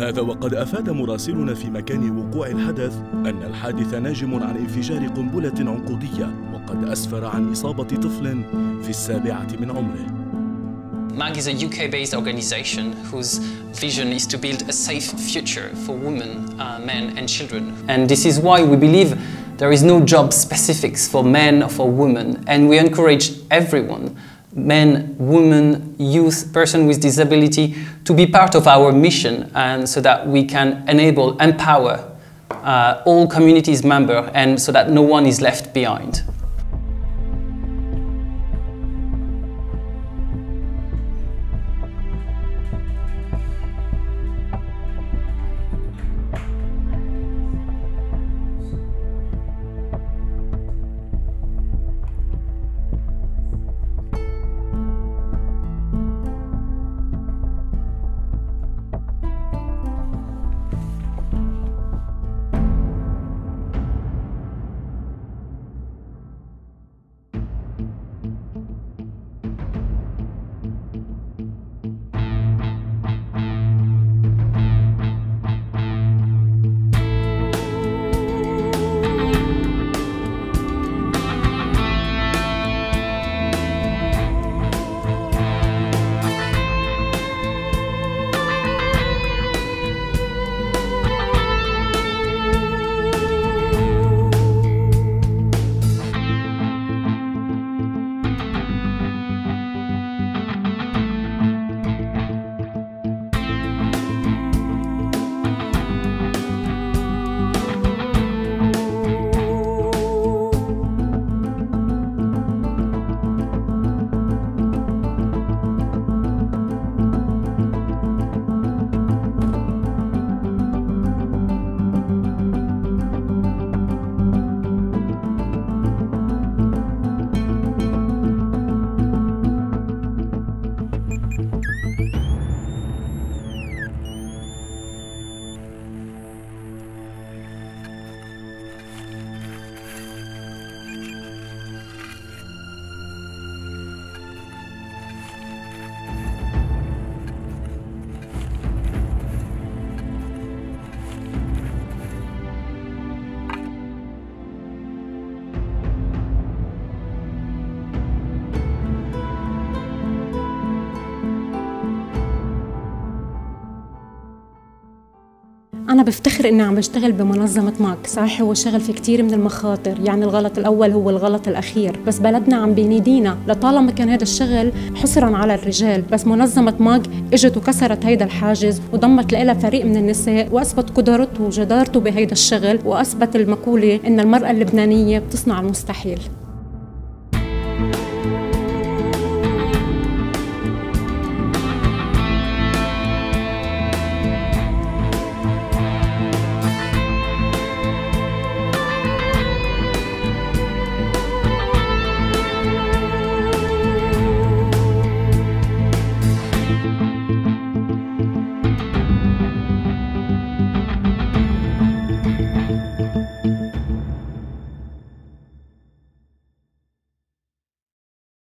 هذا وقد أفاد مراسلنا في مكان وقوع الحدث أن الحادث ناجم عن انفجار قنبلة عنقودية وقد أسفر عن إصابة طفل في السابعة من عمره MAG is a UK-based organization whose vision is to build a safe future for women, uh, men and children. And this is why we believe there is no job specifics for men or for women and we encourage everyone men, women, youth, person with disability to be part of our mission and so that we can enable, empower uh, all communities member and so that no one is left behind. أنا بفتخر إني عم بشتغل بمنظمة ماك، صحيح هو شغل في كثير من المخاطر، يعني الغلط الأول هو الغلط الأخير، بس بلدنا عم بينادينا لطالما كان هذا الشغل حصرا على الرجال، بس منظمة ماك إجت وكسرت هيدا الحاجز وضمت لها فريق من النساء وأثبت قدرته وجدارته بهيدا الشغل وأثبت المقولة إن المرأة اللبنانية بتصنع المستحيل.